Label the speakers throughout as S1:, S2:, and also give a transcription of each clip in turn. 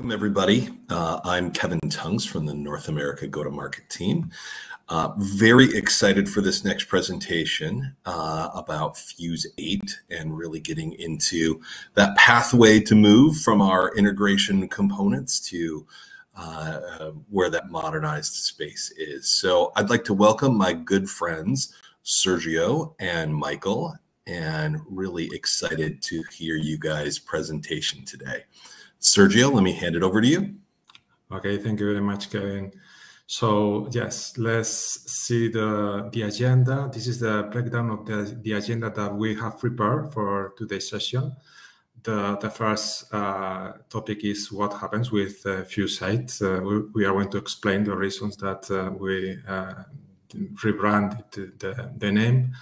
S1: Welcome, everybody. Uh, I'm Kevin Tungs from the North America Go to Market team. Uh, very excited for this next presentation uh, about Fuse 8 and really getting into that pathway to move from our integration components to uh, uh, where that modernized space is. So I'd like to welcome my good friends, Sergio and Michael, and really excited to hear you guys' presentation today. Sergio, let me hand it over to you.
S2: Okay, thank you very much, Kevin. So yes, let's see the, the agenda. This is the breakdown of the, the agenda that we have prepared for today's session. The, the first uh, topic is what happens with uh, Fuse 8. Uh, we, we, are going to explain the reasons that uh, we uh, rebranded the, the name.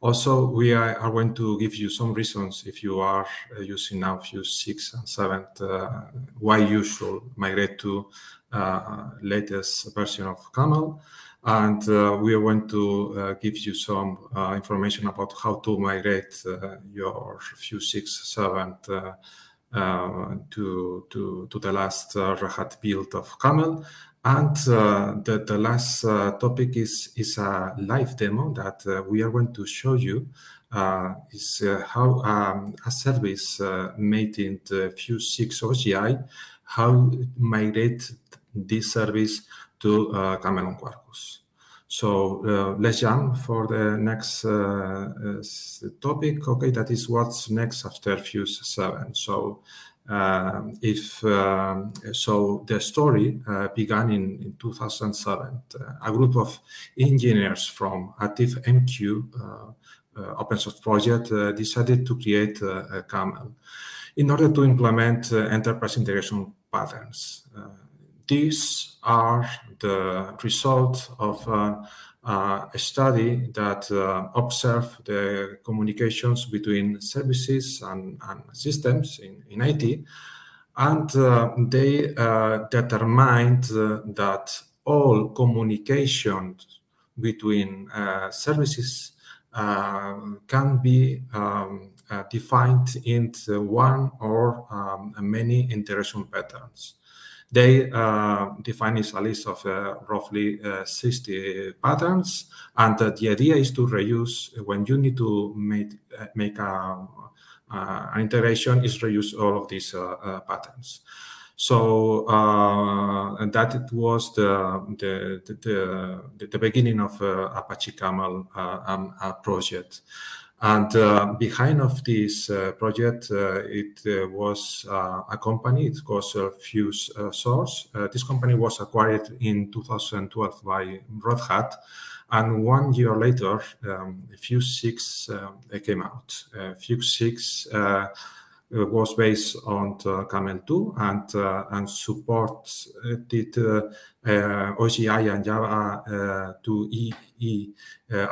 S2: Also, we are, are, going to give you some reasons if you are uh, using now Fuse 6 and 7, uh, why you should migrate to uh, latest version of Camel. And uh, we are going to uh, give you some uh, information about how to migrate your Fuse 6, 7 to, to, to the last uh, Red Hat build of Camel. And uh, the, the last uh, topic is, is a live demo that uh, we are going to show you uh, is uh, how um, a service uh, made in the Fuse 6 OSGI, how migrate this service to Camel on Quarkus. So let's jump for the next topic. Okay, that is what's next after Fuse 7. So if um, so, the story uh, began in, in 2007. Uh, a group of engineers from ActiveMQ uh, uh, open source project decided to create a camel in order to implement enterprise integration patterns. these are the result of uh, a study that uh, observed the communications between services and, and systems in, in, IT. And uh, they uh, determined uh, that all communications between uh, services can be um, defined into one or um, many interaction patterns. They uh, define a list of uh, roughly uh, 60 patterns. And the idea is to reuse when you need to make, make a, an integration is reuse all of these patterns. So uh, that it was the the the, the, beginning of uh, Apache Camel uh, um, project. And uh, behind of this uh, project, uh, it uh, was uh, a company. It was Fuse Source. this company was acquired in 2012 by Red Hat, and one year later, um, Fuse 6 came out. Fuse 6 was based on Camel 2 and and supported OSGI and Java 2EE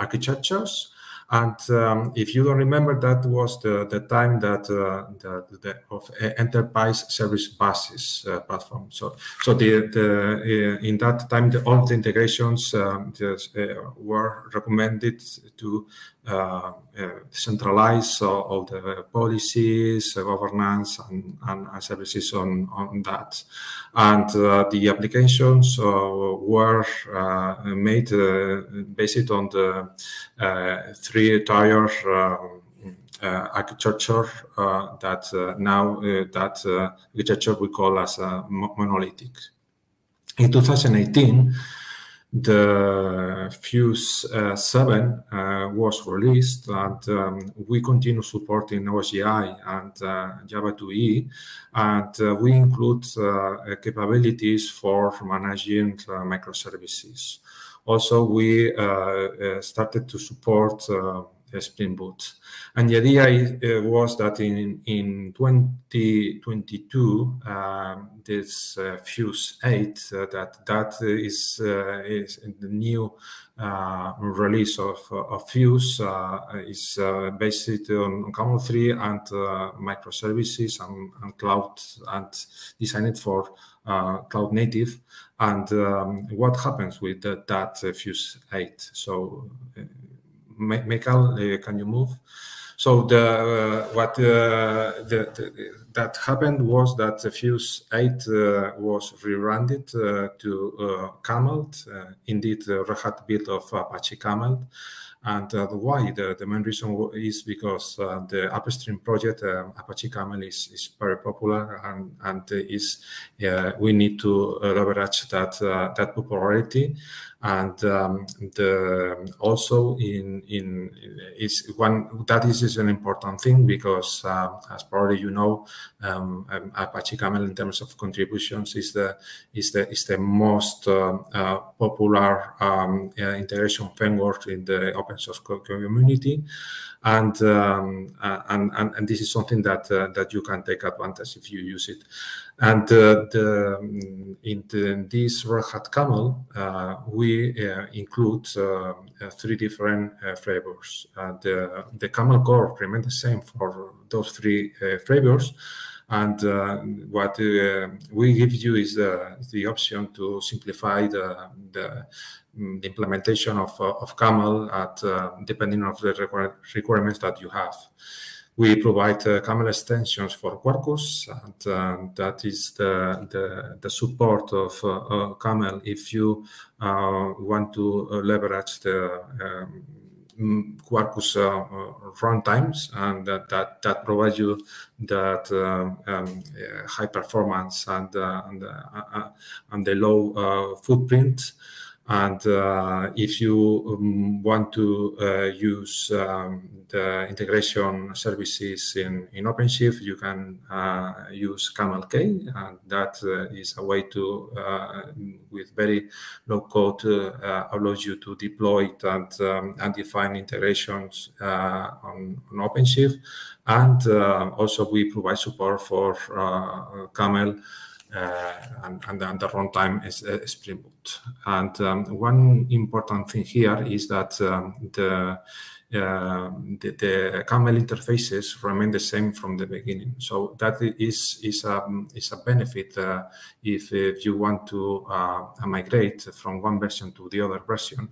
S2: architectures. And um, if you don't remember, that was the, the time that uh, the, the, of enterprise service buses uh, platform. So, so the, the uh, in that time, the, all the integrations um, just, uh, were recommended to Uh, uh, centralize all the policies, uh, governance, and, and, services on, on that. And the applications were made based on the three-tier uh, architecture uh, that uh, now that architecture we call as monolithic. In 2018, the Fuse uh, 7 uh, was released and um, we continue supporting OSGI and uh, Java 2E and we include capabilities for managing microservices. Also, we started to support Spring Boot. And the idea uh, was that in, in 2022, um, this uh, Fuse 8, uh, that that is, uh, is the new uh, release of, of Fuse, uh, is based on Camel 3 and microservices and, and, cloud and designed for cloud native. And um, what happens with the, that Fuse 8? So Michael, uh, can you move? So the uh, what uh, the, the, that happened was that the Fuse 8 uh, was rebranded to Camel. indeed, the Red Hat build of Apache Camel. And uh, why? The, the main reason is because uh, the upstream project, uh, Apache Camel, is, is very popular and, and is we need to leverage that, that popularity and um, the, also in in is one that is, is an important thing because uh, as probably you know um, um, Apache Camel in terms of contributions is the is the is the most uh, uh, popular um, uh, integration framework in the open source community. And um, uh, and, and and this is something that uh, that you can take advantage if you use it and uh, the, mm, in, the, in, this Red Hat Camel, uh, we uh, include uh, three different flavors. the, the Camel core remains the same for those three flavors. And what we give you is the option to simplify the, the mm, the implementation of, of Camel at uh, depending on the requirements that you have. We provide uh, Camel extensions for Quarkus, and uh, that is the, the, the support of uh, uh Camel if you uh, want to uh, leverage the um, Quarkus runtimes, and that, that, that provides you that um, um, high performance and, and, and the low footprint. And uh, if you um, want to uh, use um, the integration services in, in OpenShift, you can uh, use CamelK, and that uh, is a way to, uh, with very low code, uh, allows you to deploy it and, um, and define integrations on, on OpenShift. And also we provide support for Camel and, and, and the runtime is uh, Spring Boot. And um, one important thing here is that um, the, uh, the, the camel interfaces remain the same from the beginning. So that is is a is a benefit uh, if, if you want to uh, migrate from one version to the other version,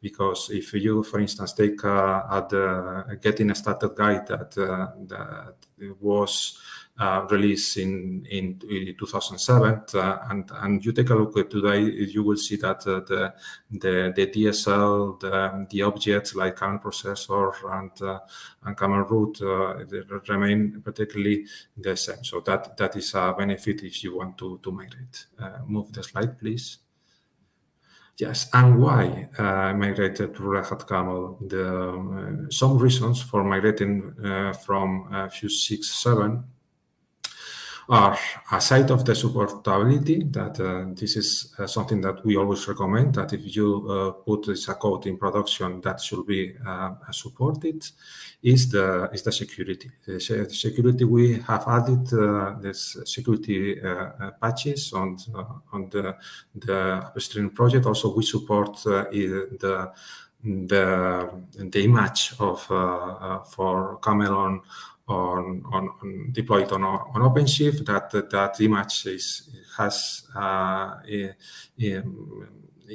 S2: because if you, for instance, take uh, the getting started guide that that was uh, released in in 2007 uh, and and you take a look at today you will see that uh, the, the the DSL the, the objects like camel processor and uh, and camel route uh, remain particularly the same. So that that is a benefit if you want to to migrate. Uh, move the slide please. Yes, and why uh, migrated to Red Hat Camel? The, uh, some reasons for migrating uh, from Fuse 6, 7 are aside of the supportability, that uh, this is uh, something that we always recommend, that if you uh, put this code in production, that should be uh, supported, is the is the security. The security, we have added uh, this security uh, patches on, on the, the upstream project. Also, we support the the the image of for Camel on on, on, deployed on, on OpenShift, that that image is has uh,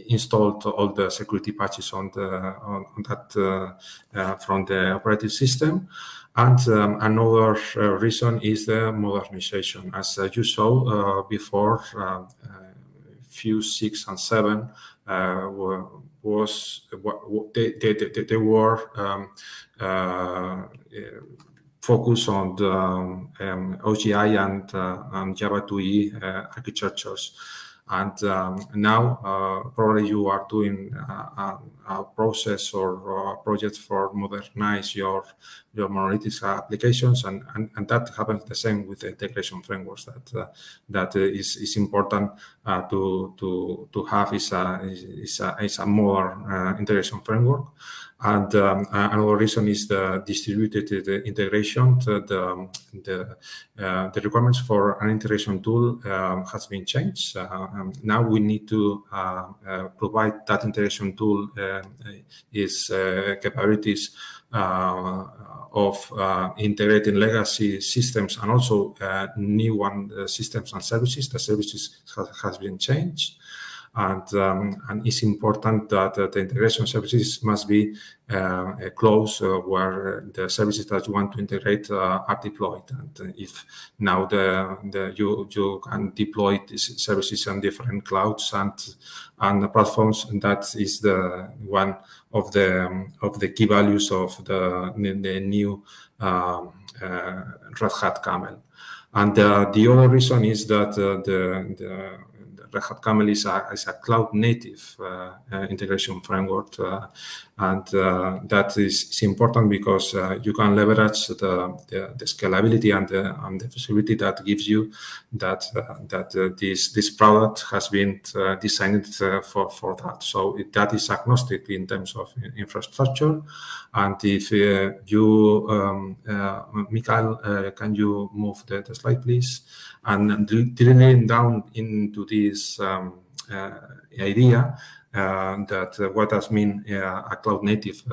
S2: installed all the security patches on the on, on that uh, uh, from the operating system. And um, another uh, reason is the modernization. As uh, you saw uh, before, Fuse six and seven were, was they, they, they, they were um, focus on the um, OGI and, uh, and Java 2E uh, architectures. And um, now uh, probably you are doing a, a process or a project for modernize your your monolithic applications, and, and, and that happens the same with the integration frameworks. That uh, that is is important uh, to to to have is a is a, is a uh, integration framework. And um, another reason is the distributed integration. The, the, uh, the requirements for an integration tool um, has been changed. Uh, um, now we need to uh, uh provide that integration tool uh, is uh, capabilities of integrating legacy systems and also new one systems and services. The services has, has been changed. And um, and it's important that uh, the integration services must be uh, close uh, where the services that you want to integrate are deployed. And if now the, the you you can deploy these services on different clouds and and platforms, and that is the one of the um, of the key values of the the new um, uh, Red Hat Camel. And uh, the other reason is that uh, the, the Red Hat Camel is a, is a cloud native uh, uh, integration framework. Uh, and uh, that is, is, important because uh, you can leverage the, the, the, scalability and the, and the flexibility that gives you that, uh, that this, this product has been designed for, for that. So it, that is agnostic in terms of infrastructure. And if you, um, Mikhail, can you move the, the slide, please? And drilling down into this um, uh, idea uh, that uh, what does mean a cloud native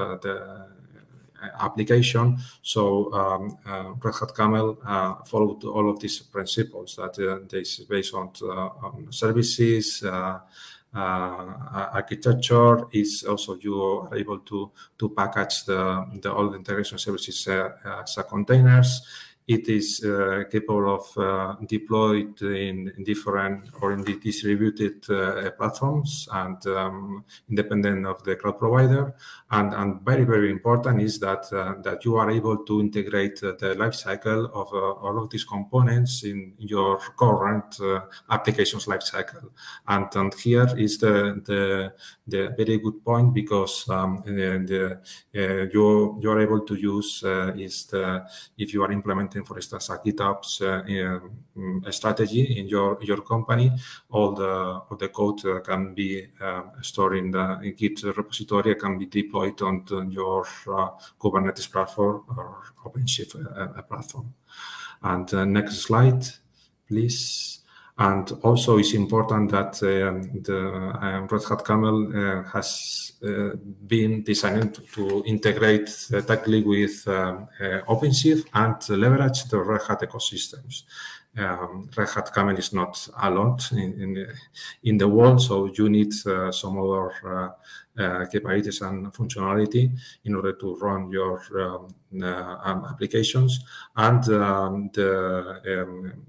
S2: application. So um, uh, Red Hat Camel uh, followed all of these principles that uh, this is based on, on services, architecture. Is also you are able to to package the the all the integration services as containers it is uh, capable of uh, deployed in, different or in distributed uh, platforms and um, independent of the cloud provider. And, and very, very important is that uh, that you are able to integrate uh, the lifecycle of uh, all of these components in your current applications lifecycle. And, and here is the, the, the very good point because um, the, you, you are able to use is the, if you are implementing for instance, a GitOps uh, strategy in your your company, all the all the code uh, can be uh, stored in the in Git repository, can be deployed onto your Kubernetes platform or OpenShift platform. And next slide, please. And also, it's important that um, the um, Red Hat Camel uh, has uh, been designed to, integrate uh, directly with um, OpenShift and leverage the Red Hat ecosystems. Um, Red Hat Camel is not alone in, in, in the world, so you need uh, some other uh, uh, capabilities and functionality in order to run your um, um, applications. And um, the um,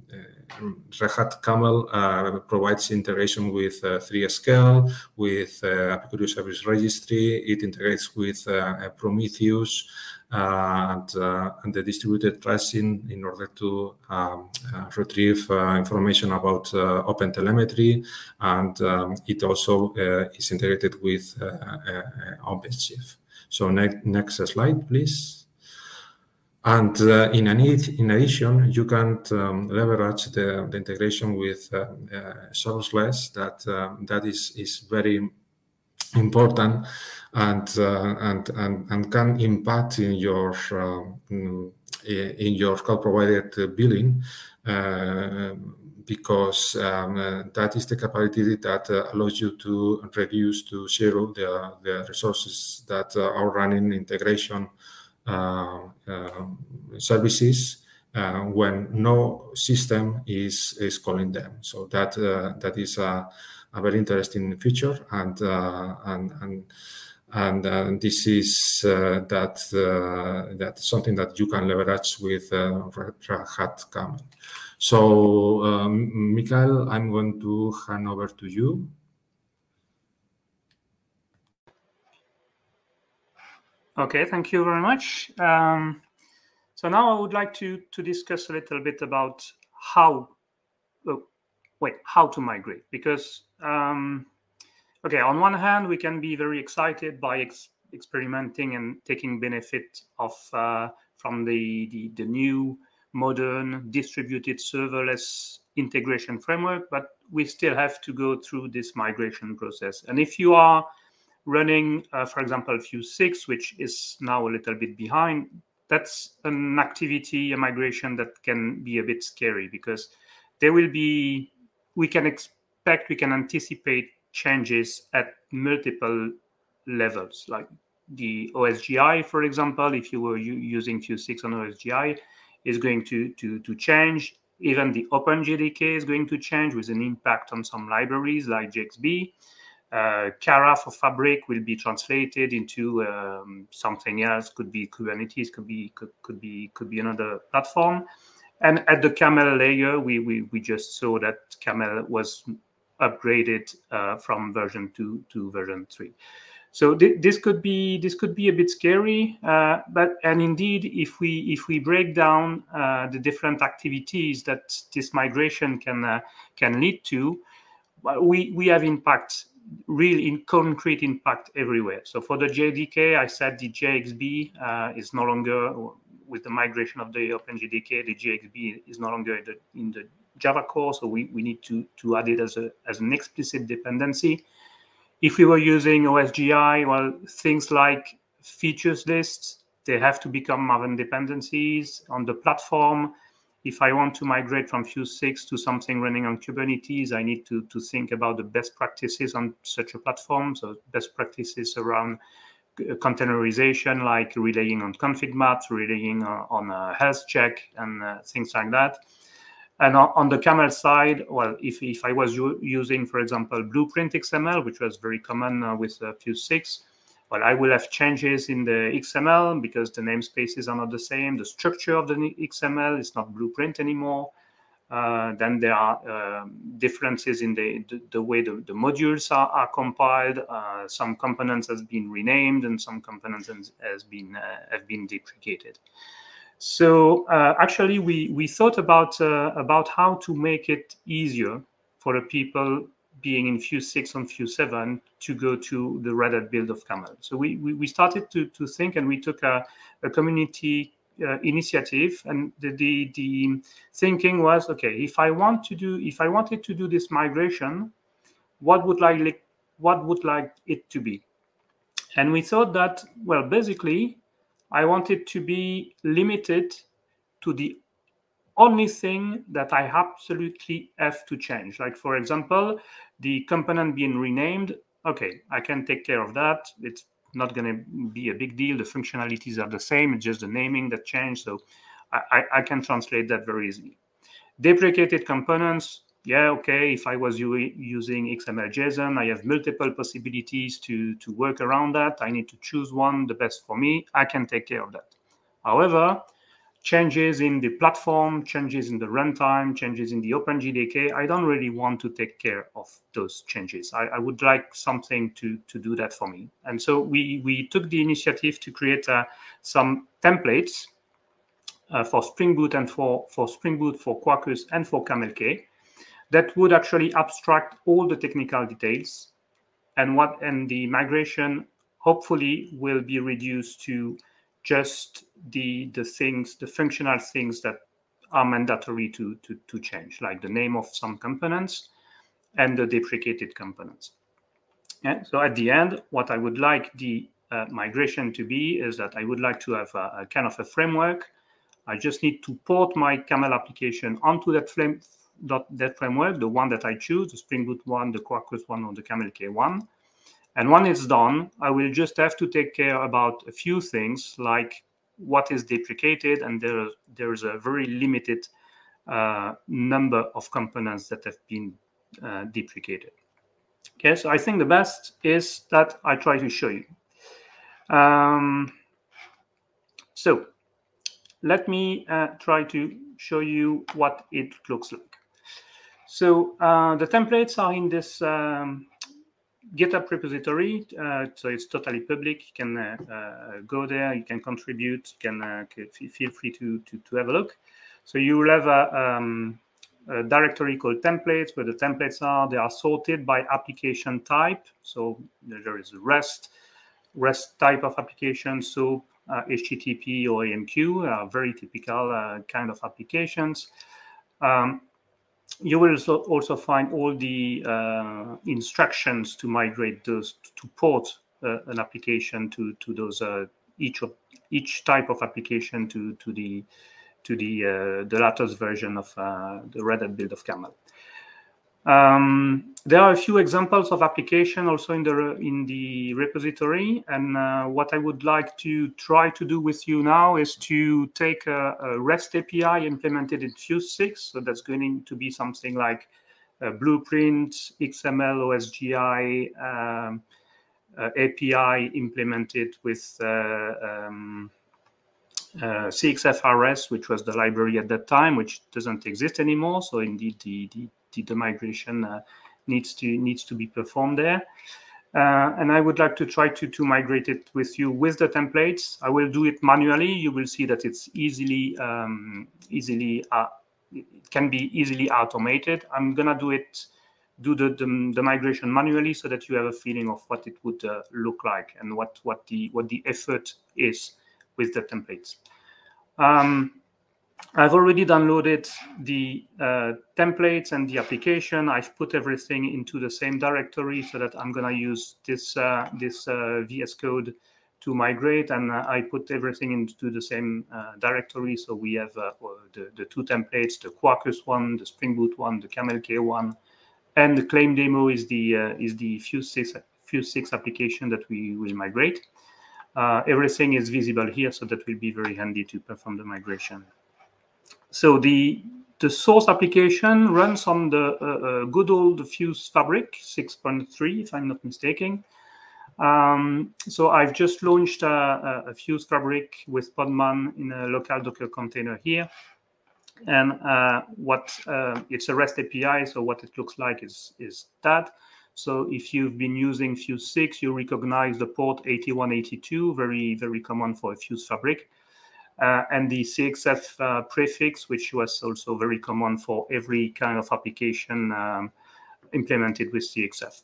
S2: Red Hat Camel uh, provides integration with uh, 3Scale, with uh, Service Registry. It integrates with uh, Prometheus uh, and, uh, and, the distributed tracing in order to um, retrieve information about OpenTelemetry. And um, it also is integrated with OpenShift. So ne next slide, please. And uh, in, in, addition, you can um, leverage the, the, integration with uh, uh, serverless. That um, that is is very important and uh, and, and and can impact in your um, in your cloud provided billing. Uh, because um, uh, that is the capability that allows you to reduce to zero the, the resources that are running integration uh, uh, services uh, when no system is is calling them. So that that is a, a, very interesting feature, and and and and uh, this is uh, that uh, that's something that you can leverage with Red Hat Camel. So, um, Mikhail, I'm going to hand over to you.
S3: Okay, thank you very much. Um, so now I would like to to discuss a little bit about how, oh, wait, how to migrate because um, okay, on one hand we can be very excited by ex experimenting and taking benefit of uh, from the, the the new modern distributed serverless integration framework, but we still have to go through this migration process. And if you are running, uh, for example, Fuse 6, which is now a little bit behind, that's an activity, a migration that can be a bit scary because there will be, we can expect, we can anticipate changes at multiple levels, like the OSGI, for example, if you were using Fuse 6 on OSGI, is going to, to, to change. even the OpenJDK is going to change with an impact on some libraries like JAXB. Uh, Karaf or Fabric will be translated into um, something else. Could be Kubernetes. Could be could, could be could be another platform. And at the Camel layer, we we, we just saw that Camel was upgraded uh, from version two to version three. So th this could be this could be a bit scary, uh, but and indeed, if we if we break down uh, the different activities that this migration can uh, can lead to, we we have impact real in concrete impact everywhere. So for the JDK, I said the JAXB uh, is no longer with the migration of the OpenJDK, the JAXB is no longer in the, in the Java core, so we, we need to, to add it as, a, as an explicit dependency. If we were using OSGI, well, things like features lists, they have to become Maven dependencies on the platform if I want to migrate from Fuse 6 to something running on Kubernetes, I need to, to think about the best practices on such a platform. So best practices around containerization, like relaying on config maps, relaying uh, on a health check, and uh, things like that. And on the camel side, well, if, if I was using, for example, Blueprint XML, which was very common uh, with uh, Fuse 6, well, I will have changes in the XML because the namespaces are not the same. The structure of the XML is not blueprint anymore. Uh, then there are um, differences in the, the, the way the, the, modules are, are compiled. Uh, some components has been renamed and some components has, been uh, have been deprecated. So uh, actually, we we thought about uh, about how to make it easier for the people being in Fuse 6 and Fuse 7 to go to the Red Hat build of Camel. So we, we, we started to, to think and we took a, a community uh, initiative and the, the, the thinking was, okay, if I want to do, if I wanted to do this migration, what would like, what would like it to be? And we thought that, well, basically, I want it to be limited to the only thing that I absolutely have to change. Like, for example, the component being renamed, okay, I can take care of that. It's not going to be a big deal. The functionalities are the same. It's just the naming that changed. So I, I can translate that very easily. Deprecated components, yeah, okay. If I was using XML JSON, I have multiple possibilities to, to work around that. I need to choose one, the best for me. I can take care of that. However, changes in the platform, changes in the runtime, changes in the OpenJDK, I don't really want to take care of those changes. I, I would like something to, to do that for me. And so we, we took the initiative to create uh, some templates uh, for Spring Boot and for, for Spring Boot, for Quarkus, and for CamelK that would actually abstract all the technical details and what and the migration hopefully will be reduced to just the the things, the functional things that are mandatory to, to, to change, like the name of some components and the deprecated components. Yeah, so at the end, what I would like the uh, migration to be is that I would like to have a, a, kind of a framework. I just need to port my Camel application onto that, frame, that, framework, the one that I choose, the Spring Boot one, the Quarkus one, or the Camel K one. And when it's done, I will just have to take care about a few things like what is deprecated, and there, there's a very limited uh, number of components that have been uh, deprecated. Okay, so I think the best is that I try to show you. Um, so let me uh, try to show you what it looks like. So uh, the templates are in this um, GitHub repository, uh, so it's totally public. You can uh, uh, go there, you can contribute, you can feel free to, to, to have a look. So you will have a, um, a, directory called templates where the templates are. They are sorted by application type. So there is REST, REST type of application, so uh, HTTP or AMQ, very typical uh, kind of applications. Um, you will also find all the uh, instructions to migrate those to port uh, an application to to those uh, each of each type of application to to the to the uh, the latest version of uh, the Red Hat build of Camel. Um, there are a few examples of application also in the in the repository and uh, what i would like to try to do with you now is to take a, a rest api implemented in fuse 6 so that's going to be something like blueprint xml osgi um, uh, api implemented with uh, um, uh, CXFRS, which was the library at that time, which doesn't exist anymore. So indeed, the the, the migration uh, needs to needs to be performed there. Uh, and I would like to try to, to migrate it with you with the templates. I will do it manually. You will see that it's easily um, easily uh, can be easily automated. I'm gonna do it do the, the, the migration manually so that you have a feeling of what it would uh, look like and what what the what the effort is with the templates. Um, I've already downloaded the uh, templates and the application. I've put everything into the same directory so that I'm going to use this uh, this uh, VS Code to migrate, and uh, I put everything into the same uh, directory. So we have uh, the, the two templates: the Quarkus one, the Spring Boot one, the CamelK one, and the claim demo is the is the Fuse six Fuse six application that we will migrate. everything is visible here, so that will be very handy to perform the migration. So the the source application runs on the uh, uh, good old Fuse Fabric 6.3, if I'm not mistaken. Um, so I've just launched a, a, Fuse Fabric with Podman in a local Docker container here. And uh, what uh, it's a REST API, so what it looks like is, is that. So if you've been using Fuse 6, you recognize the port 8182, very, very common for a Fuse Fabric uh, and the CXF uh, prefix, which was also very common for every kind of application um, implemented with CXF.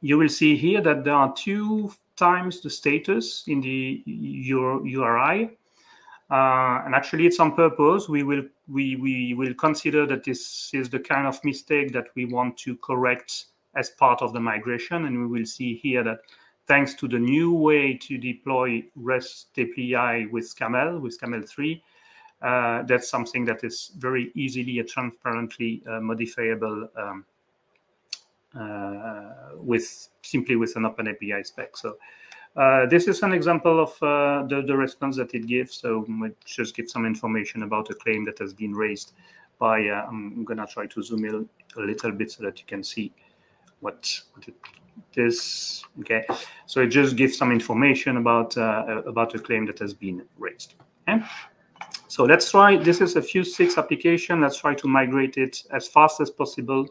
S3: You will see here that there are two times the status in the URI. Uh, and actually, it's on purpose. We will we we will consider that this is the kind of mistake that we want to correct as part of the migration, and we will see here that thanks to the new way to deploy REST API with Camel, with Camel 3, uh, that's something that is very easily and transparently uh, modifiable um, uh, with simply with an open API spec. So uh, this is an example of uh, the, the response that it gives. So it just gives some information about a claim that has been raised by, uh, I'm going to try to zoom in a little bit so that you can see what, what it this okay. So it just gives some information about uh, about a claim that has been raised okay? So let's try this is a fuse 6 application. Let's try to migrate it as fast as possible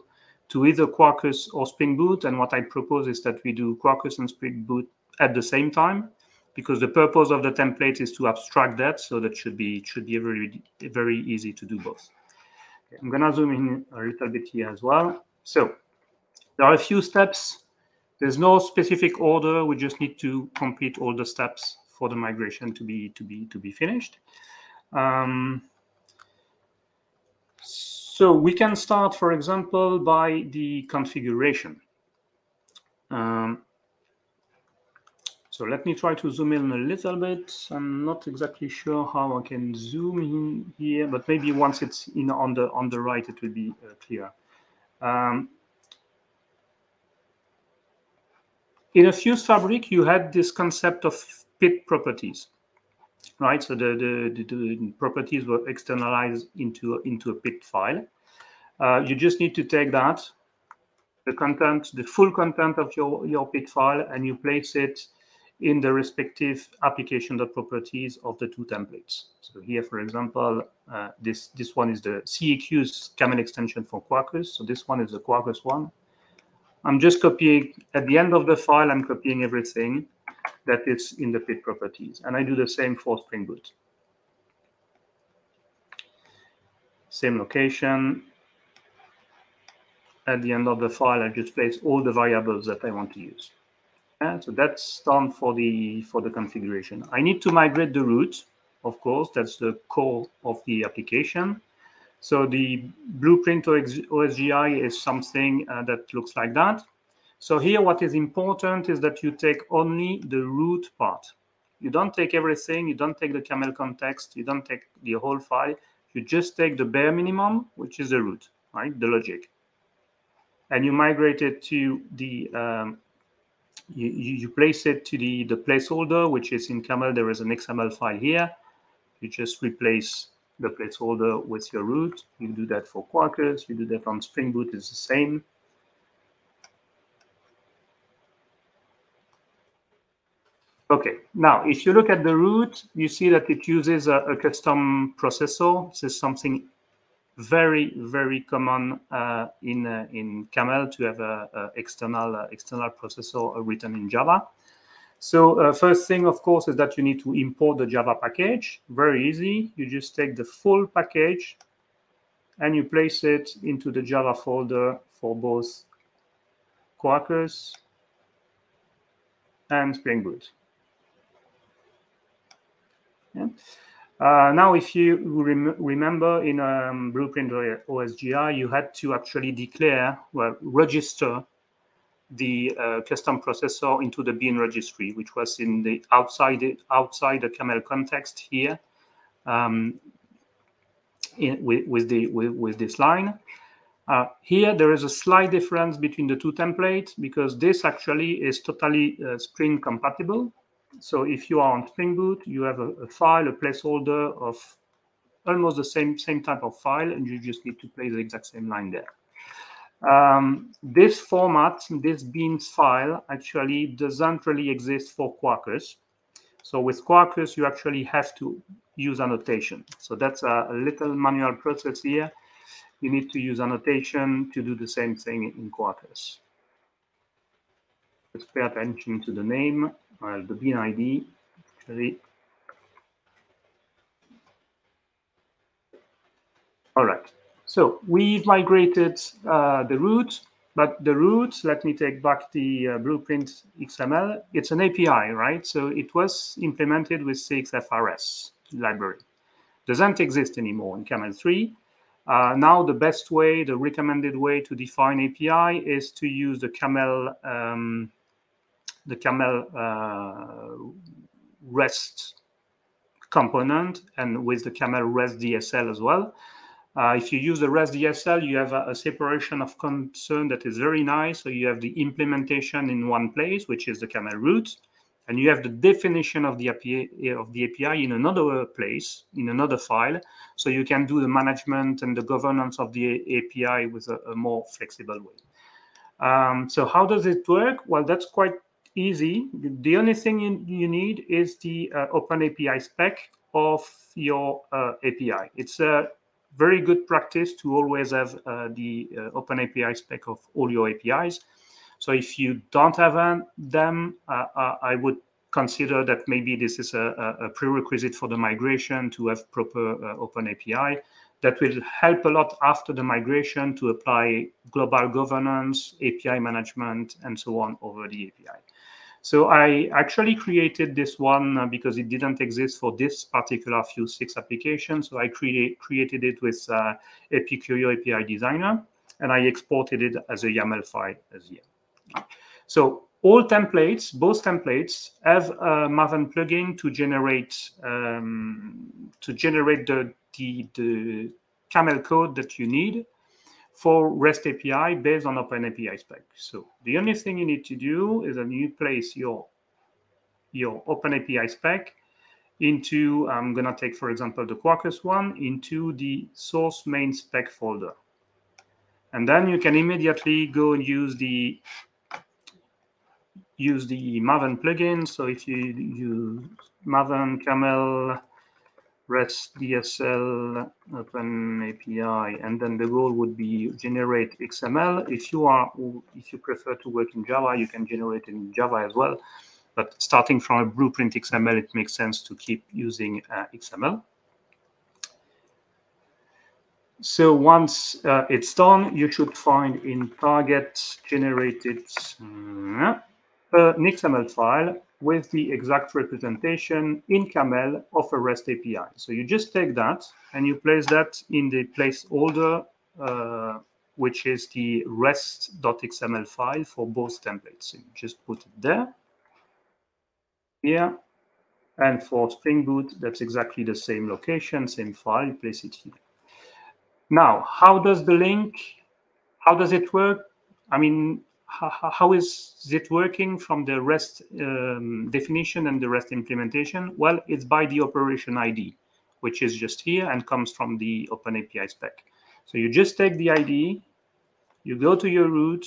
S3: to either quarkus or spring boot. And what i propose is that we do quarkus and spring boot at the same time because the purpose of the template is to abstract that. So that should be should be very very easy to do both. Okay, i'm gonna zoom in a little bit here as well. So there are a few steps there's no specific order. We just need to complete all the steps for the migration to be to be to be finished. Um, so we can start, for example, by the configuration. Um, so let me try to zoom in a little bit. I'm not exactly sure how I can zoom in here, but maybe once it's in on the on the right, it will be uh, clear. Um, in a fuse fabric, you had this concept of PID properties, right? So the, the, the, properties were externalized into, into a PID file. Uh, you just need to take that, the content, the full content of your, your PID file, and you place it in the respective application.properties of the two templates. So here, for example, uh, this, this one is the CEQ's camel extension for Quarkus. So this one is the Quarkus one. I'm just copying, at the end of the file, I'm copying everything that is in the PID properties. And I do the same for Spring Boot. Same location. At the end of the file, I just place all the variables that I want to use. Yeah, so that's done for the for the configuration. I need to migrate the route, of course, that's the core of the application. So the blueprint OSGI is something uh, that looks like that. So here what is important is that you take only the route part. You don't take everything, you don't take the camel context, you don't take the whole file, you just take the bare minimum, which is the route, right, the logic. and you migrate it to the um, you, you place it to the the placeholder which is in camel there is an xml file here you just replace the placeholder with your route you do that for quarkus you do that on spring boot it's the same Okay, now if you look at the route, you see that it uses a, a custom processor. This is something very, very common uh, in uh, in Camel to have a, a external uh, external processor written in Java. So uh, first thing, of course, is that you need to import the Java package. Very easy. You just take the full package and you place it into the Java folder for both Quarkus and Spring Boot. Yeah. Uh, now, if you rem remember in um, Blueprint OSGI, you had to actually declare, well, register the uh, custom processor into the bean registry, which was in the outside outside the camel context here, um, in, with, with, the with, with this line. Uh, here, there is a slight difference between the two templates because this actually is totally uh, Spring compatible. So if you are on Spring Boot, you have a, a, file, a placeholder of almost the same same type of file, and you just need to place the exact same line there. Um, this format, this beans file, actually doesn't really exist for Quarkus. So with Quarkus, you actually have to use annotation. So that's a, little manual process here. You need to use annotation to do the same thing in Quarkus. Let's pay attention to the name the bean ID actually. All right, so we've migrated uh, the route, but the route, let me take back the uh, blueprint XML. It's an API, right? So it was implemented with CXFRS library. Doesn't exist anymore in Camel 3. Uh, now the best way, the recommended way to define API is to use the Camel um, the camel uh, rest component and with the camel rest DSL as well. Uh, if you use the REST DSL, you have a, a, separation of concern that is very nice. So you have the implementation in one place, which is the camel route, and you have the definition of the API of the API in another place, in another file. So you can do the management and the governance of the API with a, a more flexible way. Um, so how does it work? Well, that's quite easy. The only thing you, you need is the uh, Open API spec of your uh, API. It's a very good practice to always have uh, the uh, Open API spec of all your APIs. So if you don't have them, uh, uh, I would consider that maybe this is a, a, prerequisite for the migration to have proper Open API that will help a lot after the migration to apply global governance, API management, and so on over the API. So I actually created this one uh, because it didn't exist for this particular Fuse 6 application. So I created created it with uh, Apicurio API Designer, and I exported it as a YAML file as here. So all templates, both templates, have a Maven plugin to generate um, to generate the, the the camel code that you need for REST API based on OpenAPI spec. So the only thing you need to do is that you place your your OpenAPI spec into, I'm going to take, for example, the Quarkus one, into the source main spec folder. And then you can immediately go and use the use the Maven plugin. So if you use Maven Camel REST DSL Open API, and then the goal would be generate XML. If you are, if you prefer to work in Java, you can generate in Java as well. But starting from a blueprint XML, it makes sense to keep using uh, XML. So once uh, it's done, you should find in target generated uh, an XML file with the exact representation in Camel of a REST API. So you just take that and you place that in the placeholder, uh, which is the rest.xml file for both templates. So you just put it there, here. And for Spring Boot, that's exactly the same location, same file, you place it here. Now, how does the link, how does it work? I mean, how, how is it working from the REST um, definition and the REST implementation? Well, it's by the operation ID, which is just here and comes from the OpenAPI spec. So you just take the ID, you go to your route,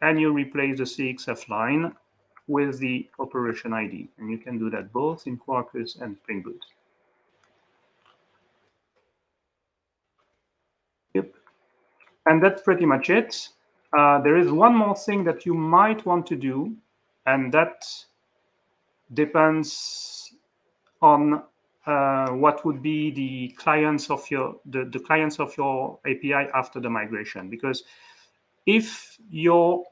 S3: and you replace the CXF line with the operation ID. And you can do that both in Quarkus and Spring Boot. Yep. And that's pretty much it. Uh, there is one more thing that you might want to do, and that depends on uh, what would be the clients of your the, the clients of your API after the migration. Because if your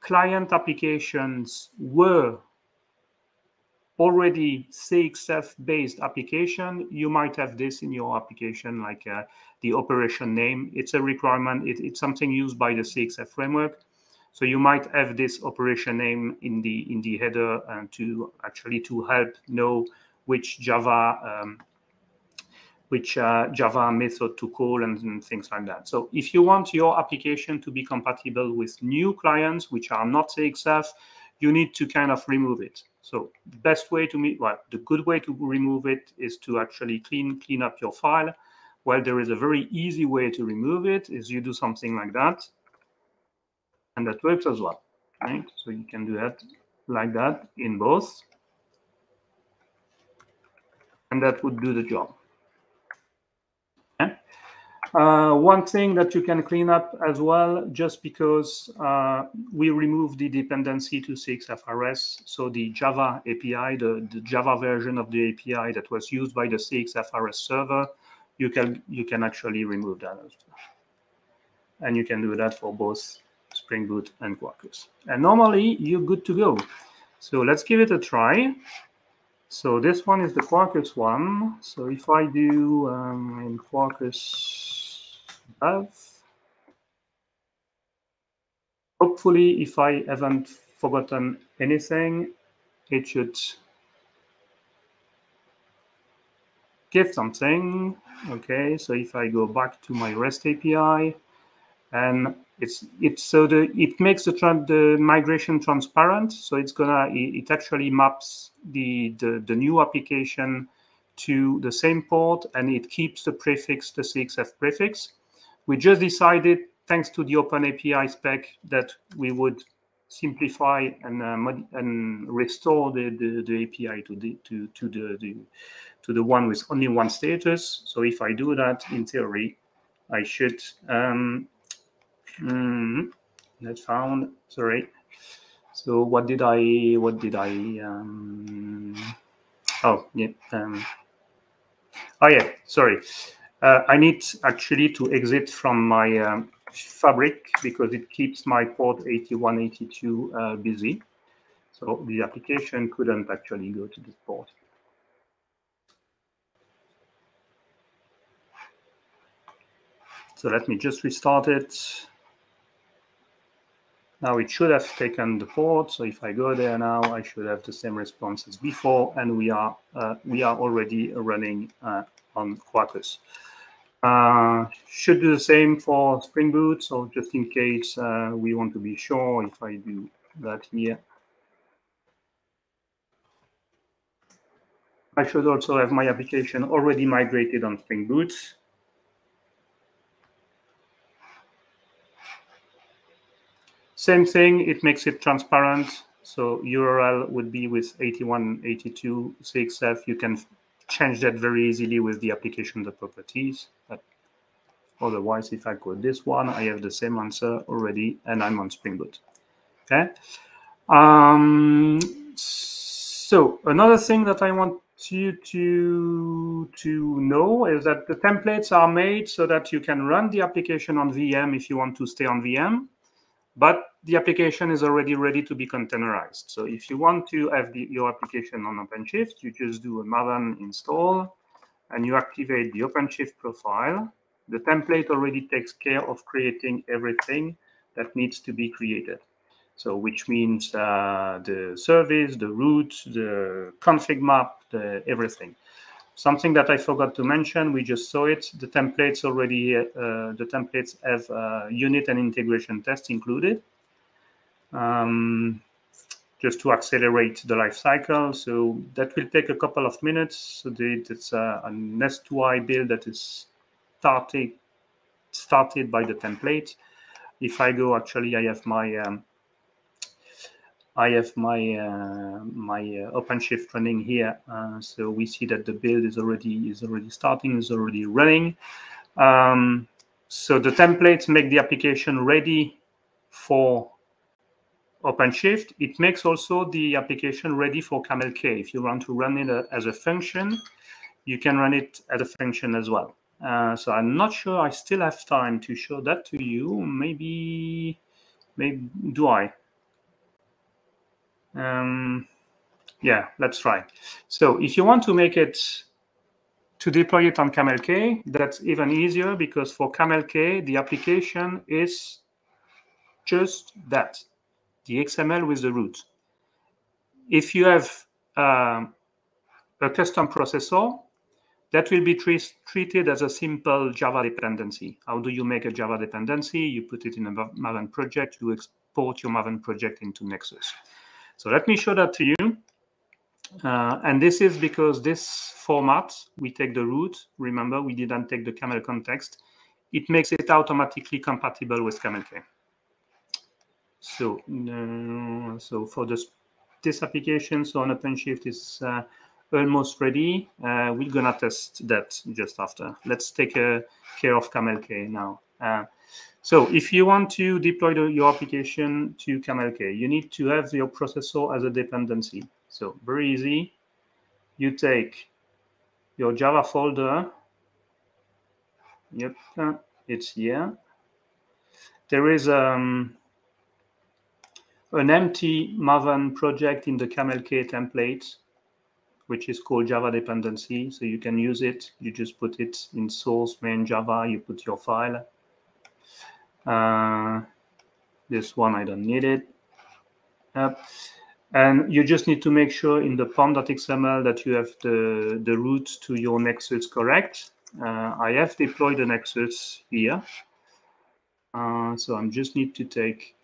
S3: client applications were already CXF based application, you might have this in your application, like uh, the operation name. It's a requirement. It, it's something used by the CXF framework. So you might have this operation name in the in the header and to actually to help know which Java um, which uh, Java method to call and, and, things like that. So if you want your application to be compatible with new clients which are not CXF, you need to kind of remove it. So the best way to meet, well, the good way to remove it is to actually clean clean up your file. Well, there is a very easy way to remove it is you do something like that. And that works as well, right? So you can do that like that in both. And that would do the job. Uh, one thing that you can clean up as well, just because uh, we removed the dependency to CXFRS, so the Java API, the, the, Java version of the API that was used by the CXFRS server, you can you can actually remove that. And you can do that for both Spring Boot and Quarkus. And normally you're good to go. So let's give it a try. So this one is the Quarkus one. So if I do um, in Quarkus have. Hopefully, if I haven't forgotten anything, it should give something. Okay, so if I go back to my REST API, and it's it's so the it makes the the migration transparent. So it's gonna it, it actually maps the, the the new application to the same port, and it keeps the prefix, the CXF prefix. We just decided, thanks to the Open API spec, that we would simplify and uh, and restore the, the, the, API to the to to the, the to the one with only one status. So if I do that, in theory, I should um, mm, not found. Sorry. So what did I what did I um, oh yeah um, oh yeah sorry uh, I need actually to exit from my um, fabric because it keeps my port 8182 uh, busy. So the application couldn't actually go to this port. So let me just restart it. Now it should have taken the port. So if I go there now, I should have the same response as before, and we are uh, we are already running uh, on Quarkus. Uh, should do the same for Spring Boot. So just in case uh, we want to be sure if I do that here. I should also have my application already migrated on Spring Boot. Same thing, it makes it transparent. So URL would be with 8182 CXF. You can change that very easily with the application the properties. But otherwise, if I go this one, I have the same answer already, and I'm on Spring Boot. Okay. Um, so another thing that I want you to to know is that the templates are made so that you can run the application on VM if you want to stay on VM but the application is already ready to be containerized. So if you want to have the, your application on OpenShift, you just do a maven install and you activate the OpenShift profile. The template already takes care of creating everything that needs to be created. So which means uh, the service, the route, the config map, the everything. Something that I forgot to mention, we just saw it. The templates already, uh, the templates have uh, unit and integration tests included. Um, just to accelerate the life cycle. So that will take a couple of minutes. So it's a, an S2I build that is started started by the template. If I go, actually, I have my um, I have my uh, my uh, OpenShift running here. Uh, so we see that the build is already is already starting, is already running. Um, so the templates make the application ready for OpenShift. It makes also the application ready for CamelK. If you want to run it uh, as a function, you can run it as a function as well. Uh, so I'm not sure I still have time to show that to you. Maybe, maybe do I? Um, yeah, let's try. So if you want to make it to deploy it on CamelK, that's even easier because for CamelK, the application is just that, the XML with the route. If you have um, a custom processor, that will be treated as a simple Java dependency. How do you make a Java dependency? You put it in a Maven project, you export your Maven project into Nexus. So let me show that to you. Uh, and this is because this format, we take the route. Remember, we didn't take the camel context. It makes it automatically compatible with CamelK. So, uh, so for this, this application, so on OpenShift is uh, almost ready. Uh, we're gonna test that just after. Let's take uh, care of CamelK now. Uh, so if you want to deploy the, your application to CamelK, you need to have your processor as a dependency. So very easy. You take your Java folder. Yep, it's here. There is um, an empty Maven project in the CamelK template which is called Java dependency. So you can use it. You just put it in source main Java. You put your file. Uh, this one, I don't need it. Yep. And you just need to make sure in the pom.xml that you have the, the root to your Nexus correct. Uh, I have deployed the Nexus here. Uh, so I just need to take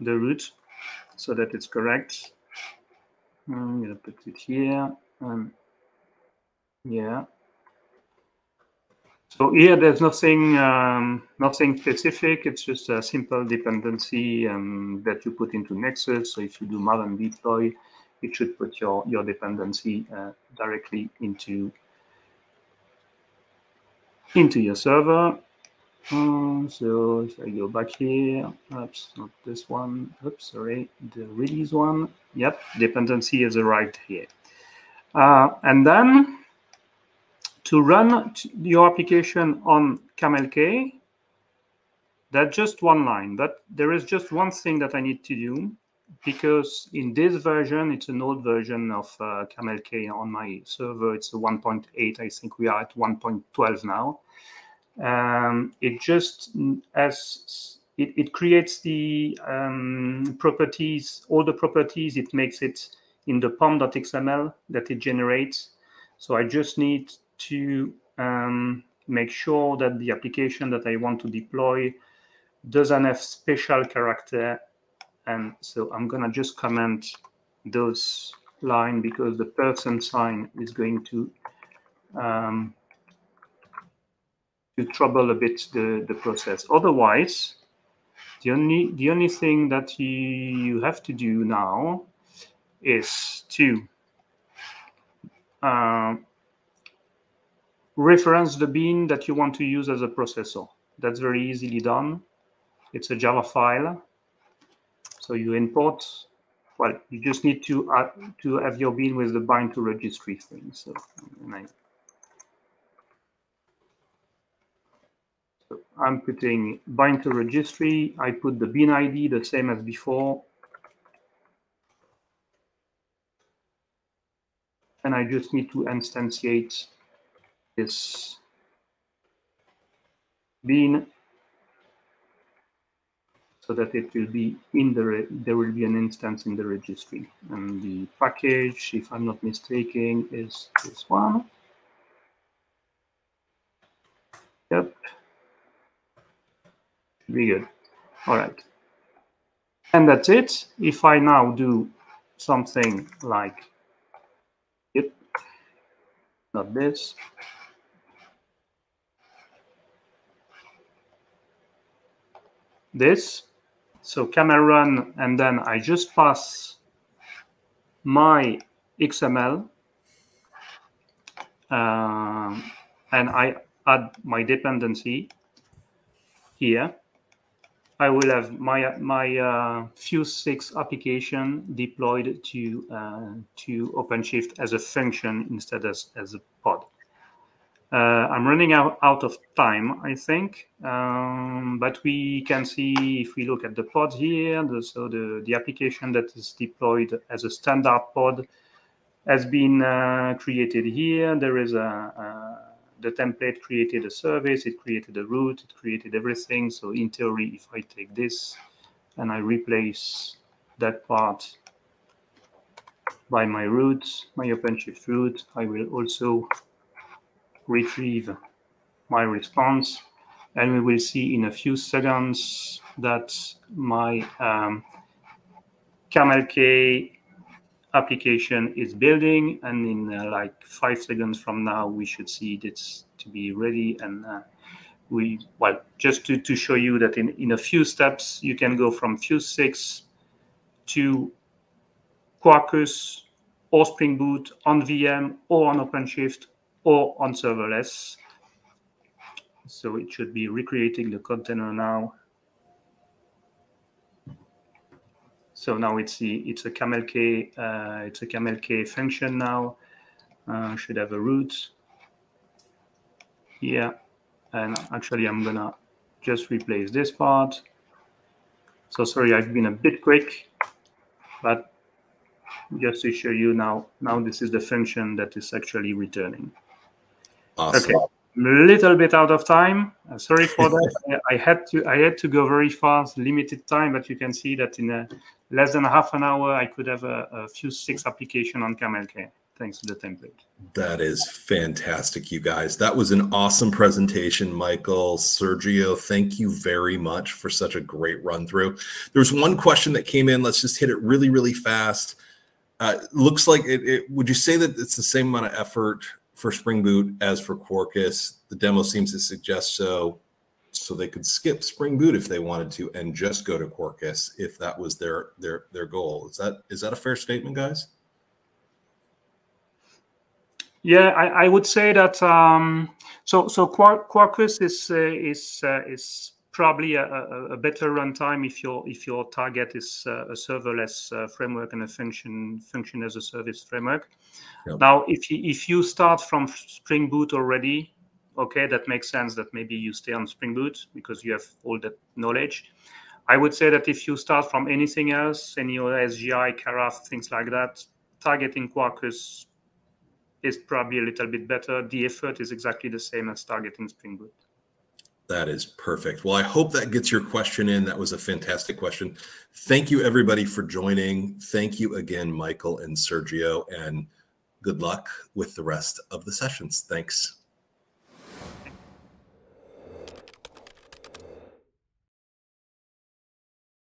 S3: the root so that it's correct. I'm gonna put it here and yeah. So here there's nothing um, nothing specific. It's just a simple dependency um, that you put into Nexus. So if you do Maven deploy, it should put your your dependency uh, directly into into your server. Uh, so if I go back here, oops, not this one. Oops, sorry, the release one. Yep, dependency has arrived here. Uh, and then to run your application on CamelK, that's just one line. But there is just one thing that I need to do because in this version, it's an old version of uh, CamelK on my server. It's a 1.8. I think we are at 1.12 now um, it just as it, it creates the um, properties, all the properties, it makes it in the pom.xml that it generates. So I just need to um, make sure that the application that I want to deploy doesn't have special character. And so I'm gonna just comment those line because the person sign is going to um, to trouble a bit the, the process. Otherwise, the only the only thing that you, you have to do now is to uh, reference the bean that you want to use as a processor. That's very easily done. It's a Java file. So you import, well, you just need to add, to have your bean with the bind to registry thing. So I'm putting bind to registry. I put the bean ID the same as before. And I just need to instantiate this bean so that it will be in the, there will be an instance in the registry. And the package, if I'm not mistaken, is this one. Yep. Very good. All right. And that's it. If I now do something like it, not this, this, so camel run, and then I just pass my XML, uh, and I add my dependency here. I will have my my uh, Fuse 6 application deployed to uh, to OpenShift as a function instead as as a pod. Uh, I'm running out, out of time, I think, um, but we can see if we look at the pod here, the, so the, the application that is deployed as a standard pod has been uh, created here. There is a, a the template created a service, it created a route, it created everything. So in theory, if I take this and I replace that part by my route, my OpenShift route, I will also retrieve my response. And we will see in a few seconds that my um, CamelK application is building and in uh, like five seconds from now we should see this to be ready and uh, we well just to, to show you that in, in a few steps you can go from fuse 6 to quarkus or spring boot on vm or on openshift or on serverless. So it should be recreating the container now So now it's the it's a CamelK uh, it's a camel k function now. Uh, should have a route here, and actually I'm gonna just replace this part. So sorry, I've been a bit quick, but just to show you now, now this is the function that is actually returning.
S1: Awesome. Okay
S3: little bit out of time. Uh, sorry for that. I had to I had to go very fast, limited time, but you can see that in a, less than half an hour, I could have a, a Fuse 6 application on CamelK thanks to the template.
S1: That is fantastic, you guys. That was an awesome presentation, Michael. Sergio, thank you very much for such a great run through. There's one question that came in. Let's just hit it really, really fast. Uh, looks like it, it, Would you say that it's the same amount of effort for Spring Boot as for Quarkus. The demo seems to suggest so. So they could skip Spring Boot if they wanted to and just go to Quarkus if that was their their their goal. Is that is that a fair statement, guys?
S3: Yeah, I, I would say that. Um, so so Quarkus is uh, is uh, is probably a, a, a, better runtime if your if your target is uh, a serverless uh, framework and a function function as a service framework. Yep. Now, if you, if you start from Spring Boot already, okay, that makes sense. That maybe you stay on Spring Boot because you have all that knowledge. I would say that if you start from anything else, any OSGI, Karaf, things like that, targeting Quarkus is probably a little bit better. The effort is exactly the same as targeting Spring Boot.
S1: That is perfect. Well, I hope that gets your question in. That was a fantastic question. Thank you, everybody, for joining. Thank you again, Michael and Sergio, and good luck with the rest of the sessions. Thanks.